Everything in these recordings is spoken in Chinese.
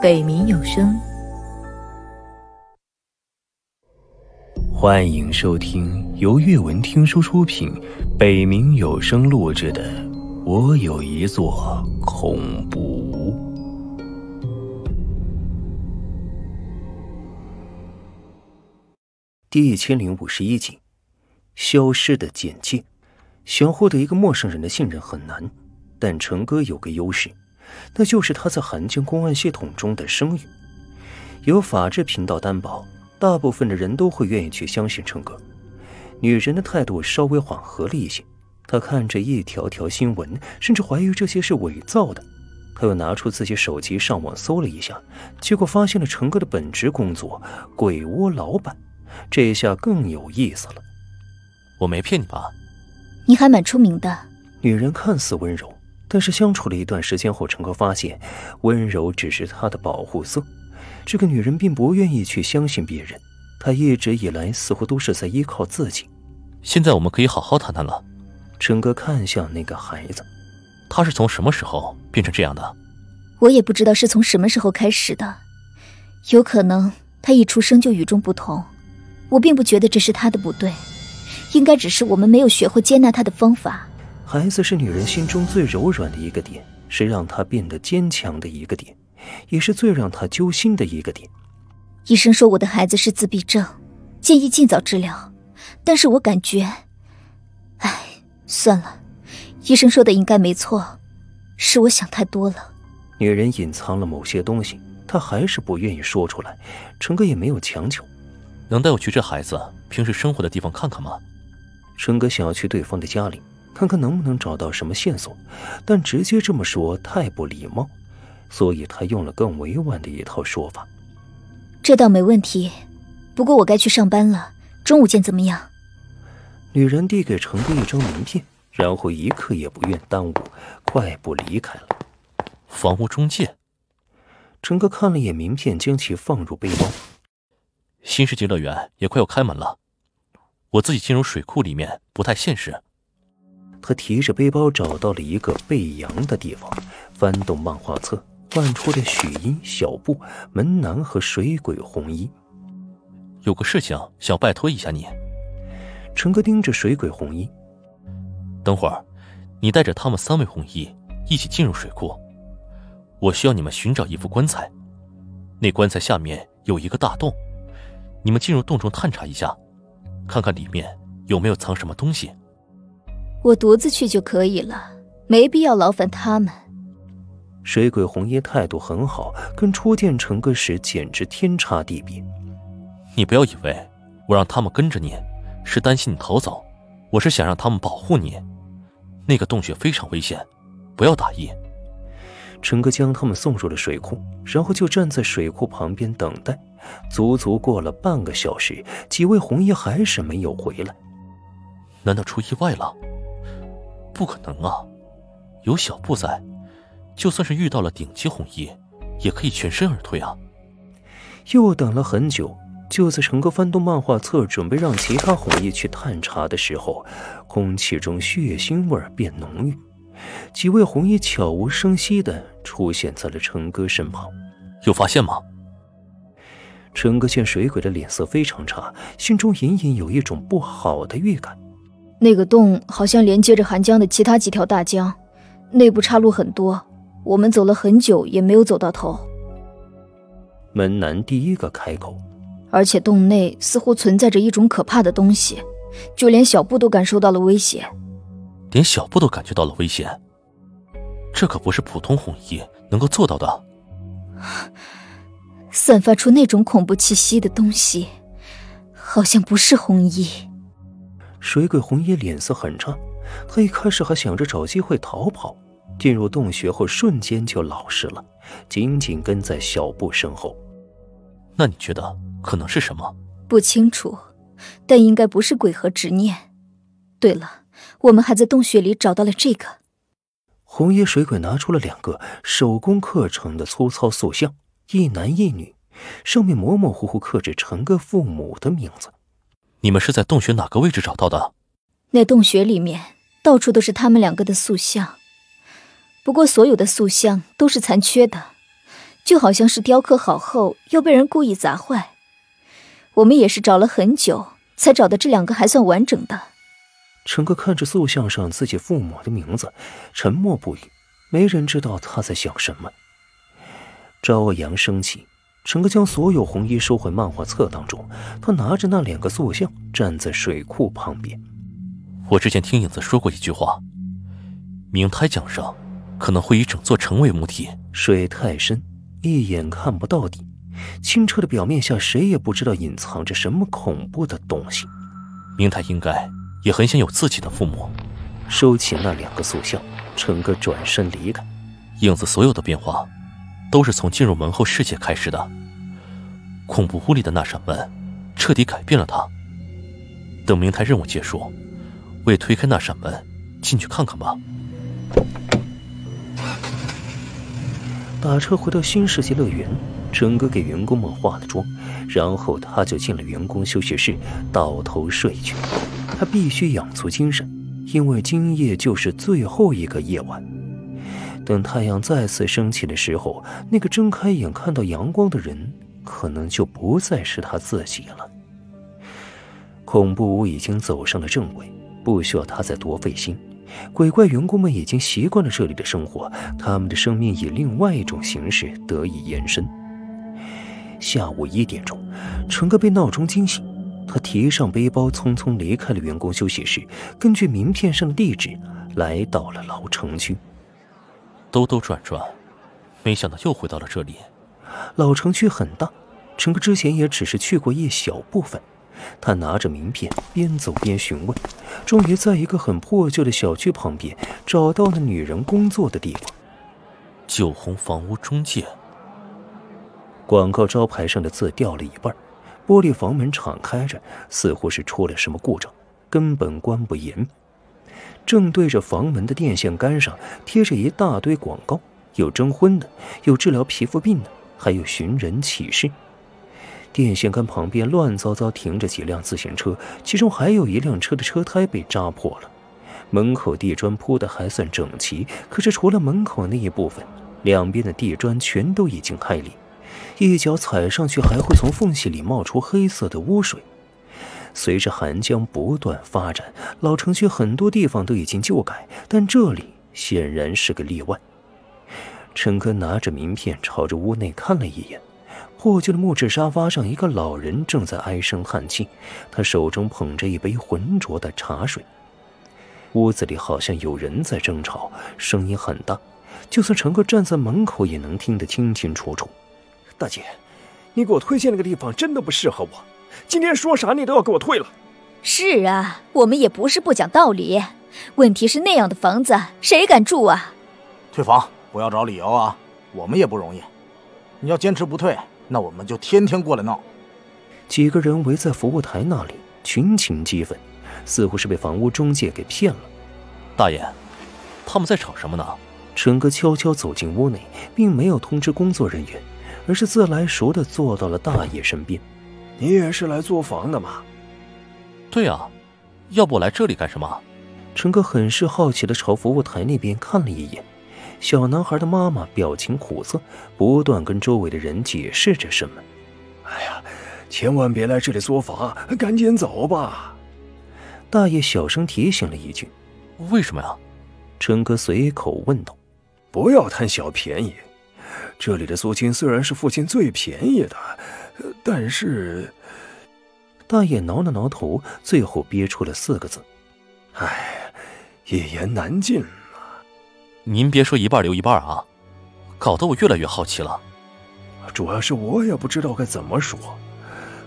北冥有声，欢迎收听由阅文听书出品、北冥有声录制的《我有一座恐怖屋》第一千零五十一集：消失的简介。想获得一个陌生人的信任很难，但陈哥有个优势。那就是他在韩江公安系统中的声誉，有法制频道担保，大部分的人都会愿意去相信陈哥。女人的态度稍微缓和了一些，她看着一条条新闻，甚至怀疑这些是伪造的。她又拿出自己手机上网搜了一下，结果发现了成哥的本职工作——鬼窝老板。这下更有意思了。我没骗你吧？你还蛮出名的。女人看似温柔。但是相处了一段时间后，陈哥发现温柔只是他的保护色。这个女人并不愿意去相信别人，她一直以来似乎都是在依靠自己。现在我们可以好好谈谈了。陈哥看向那个孩子，他是从什么时候变成这样的？我也不知道是从什么时候开始的，有可能他一出生就与众不同。我并不觉得这是他的不对，应该只是我们没有学会接纳他的方法。孩子是女人心中最柔软的一个点，是让她变得坚强的一个点，也是最让她揪心的一个点。医生说我的孩子是自闭症，建议尽早治疗。但是我感觉，唉，算了，医生说的应该没错，是我想太多了。女人隐藏了某些东西，她还是不愿意说出来。陈哥也没有强求。能带我去这孩子平时生活的地方看看吗？陈哥想要去对方的家里。看看能不能找到什么线索，但直接这么说太不礼貌，所以他用了更委婉的一套说法。这倒没问题，不过我该去上班了，中午见，怎么样？女人递给陈哥一张名片，然后一刻也不愿耽误，快步离开了。房屋中介。陈哥看了一眼名片，将其放入背包。新世纪乐园也快要开门了，我自己进入水库里面不太现实。他提着背包找到了一个背阳的地方，翻动漫画册，翻出了许音、小布、门南和水鬼红衣。有个事情想拜托一下你。陈哥盯着水鬼红衣，等会儿，你带着他们三位红衣一起进入水库，我需要你们寻找一副棺材，那棺材下面有一个大洞，你们进入洞中探查一下，看看里面有没有藏什么东西。我独自去就可以了，没必要劳烦他们。水鬼红衣态度很好，跟初见成哥时简直天差地别。你不要以为我让他们跟着你，是担心你逃走，我是想让他们保护你。那个洞穴非常危险，不要大意。陈哥将他们送入了水库，然后就站在水库旁边等待。足足过了半个小时，几位红衣还是没有回来。难道出意外了？不可能啊！有小布在，就算是遇到了顶级红衣，也可以全身而退啊！又等了很久，就在陈哥翻动漫画册，准备让其他红衣去探查的时候，空气中血腥味变浓郁。几位红衣悄无声息的出现在了陈哥身旁。有发现吗？陈哥见水鬼的脸色非常差，心中隐隐有一种不好的预感。那个洞好像连接着寒江的其他几条大江，内部岔路很多，我们走了很久也没有走到头。门南第一个开口，而且洞内似乎存在着一种可怕的东西，就连小布都感受到了威胁。连小布都感觉到了危险，这可不是普通红衣能够做到的。散发出那种恐怖气息的东西，好像不是红衣。水鬼红衣脸色很差，他一开始还想着找机会逃跑，进入洞穴后瞬间就老实了，紧紧跟在小布身后。那你觉得可能是什么？不清楚，但应该不是鬼和执念。对了，我们还在洞穴里找到了这个。红衣水鬼拿出了两个手工刻成的粗糙塑像，一男一女，上面模模糊糊刻着陈哥父母的名字。你们是在洞穴哪个位置找到的？那洞穴里面到处都是他们两个的塑像，不过所有的塑像都是残缺的，就好像是雕刻好后又被人故意砸坏。我们也是找了很久，才找到这两个还算完整的。陈哥看着塑像上自己父母的名字，沉默不语。没人知道他在想什么。朝阳升起，陈哥将所有红衣收回漫画册当中。他拿着那两个塑像，站在水库旁边。我之前听影子说过一句话：明胎江上可能会以整座城为母体。水太深，一眼看不到底。清澈的表面下，谁也不知道隐藏着什么恐怖的东西。明太应该。也很想有自己的父母。收起那两个塑像，陈哥转身离开。影子所有的变化，都是从进入门后世界开始的。恐怖屋里的那扇门，彻底改变了他。等明台任务结束，我也推开那扇门，进去看看吧。打车回到新世界乐园，陈哥给员工们化了妆，然后他就进了员工休息室，倒头睡去。他必须养足精神，因为今夜就是最后一个夜晚。等太阳再次升起的时候，那个睁开眼看到阳光的人，可能就不再是他自己了。恐怖屋已经走上了正轨，不需要他再多费心。鬼怪员工们已经习惯了这里的生活，他们的生命以另外一种形式得以延伸。下午一点钟，陈哥被闹钟惊醒。他提上背包，匆匆离开了员工休息室，根据名片上的地址，来到了老城区。兜兜转转，没想到又回到了这里。老城区很大，陈哥之前也只是去过一小部分。他拿着名片，边走边询问，终于在一个很破旧的小区旁边找到了女人工作的地方——九红房屋中介。广告招牌上的字掉了一半。玻璃房门敞开着，似乎是出了什么故障，根本关不严。正对着房门的电线杆上贴着一大堆广告，有征婚的，有治疗皮肤病的，还有寻人启事。电线杆旁边乱糟糟停着几辆自行车，其中还有一辆车的车胎被扎破了。门口地砖铺的还算整齐，可是除了门口那一部分，两边的地砖全都已经开裂。一脚踩上去，还会从缝隙里冒出黑色的污水。随着寒江不断发展，老城区很多地方都已经旧改，但这里显然是个例外。陈哥拿着名片朝着屋内看了一眼，破旧的木质沙发上，一个老人正在唉声叹气，他手中捧着一杯浑浊的茶水。屋子里好像有人在争吵，声音很大，就算陈哥站在门口也能听得清清楚楚。大姐，你给我推荐那个地方真的不适合我，今天说啥你都要给我退了。是啊，我们也不是不讲道理，问题是那样的房子谁敢住啊？退房，不要找理由啊，我们也不容易。你要坚持不退，那我们就天天过来闹。几个人围在服务台那里，群情激愤，似乎是被房屋中介给骗了。大爷，他们在吵什么呢？陈哥悄悄走进屋内，并没有通知工作人员。而是自来熟的坐到了大爷身边。你也是来租房的吗？对啊，要不我来这里干什么？陈哥很是好奇的朝服务台那边看了一眼。小男孩的妈妈表情苦涩，不断跟周围的人解释着什么。哎呀，千万别来这里租房，赶紧走吧！大爷小声提醒了一句。为什么呀？陈哥随口问道。不要贪小便宜。这里的租金虽然是附近最便宜的，但是……大爷挠了挠头，最后憋出了四个字：“哎，一言难尽啊。”您别说一半留一半啊，搞得我越来越好奇了。主要是我也不知道该怎么说，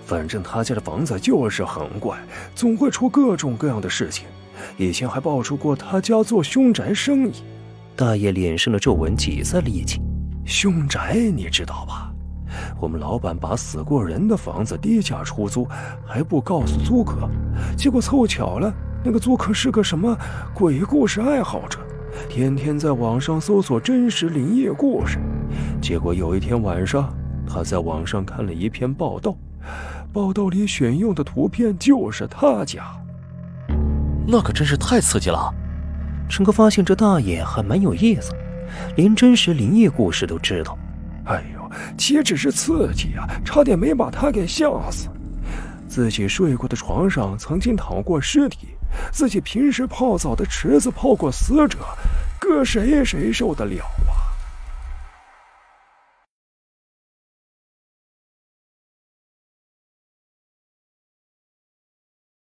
反正他家的房子就是很怪，总会出各种各样的事情。以前还爆出过他家做凶宅生意。大爷脸上的皱纹挤在了一起。凶宅你知道吧？我们老板把死过人的房子低价出租，还不告诉租客。结果凑巧了，那个租客是个什么鬼故事爱好者，天天在网上搜索真实灵异故事。结果有一天晚上，他在网上看了一篇报道，报道里选用的图片就是他家。那可真是太刺激了！陈哥发现这大爷还蛮有意思。连真实灵异故事都知道，哎呦，岂止是刺激啊，差点没把他给吓死。自己睡过的床上曾经躺过尸体，自己平时泡澡的池子泡过死者，搁谁谁受得了啊